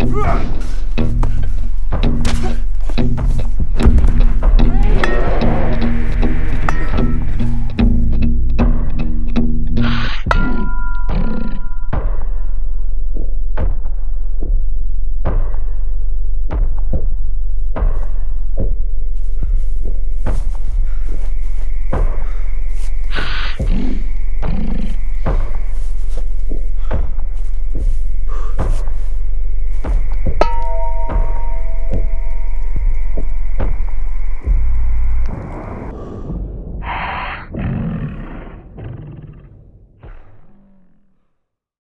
Ugh!